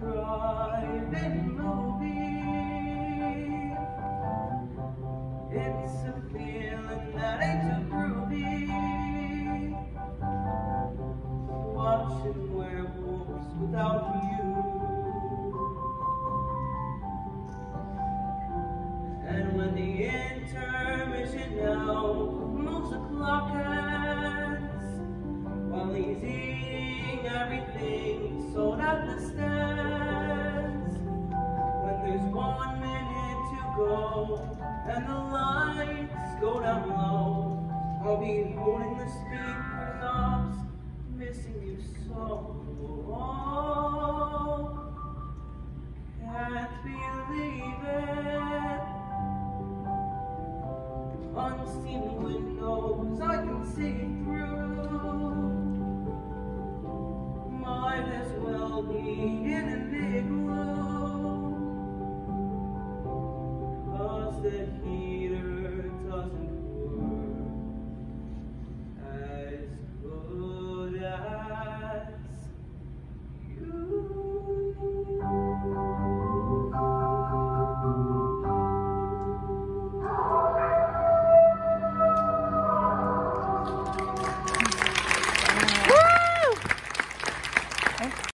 drive-in movie. It's a feeling that ain't too groovy. Watching werewolves without you. And when the intermission now moves the clock ends, while he's eating everything sold at the stand. And the lights go down low, I'll be holding the speaker knobs, missing you so. Can't believe it. Unseen windows, I